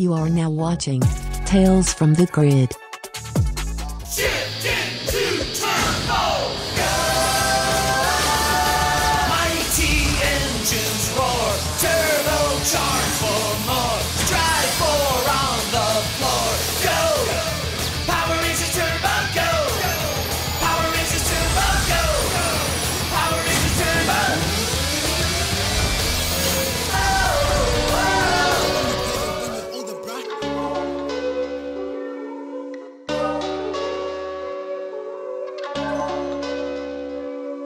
You are now watching Tales from the Grid.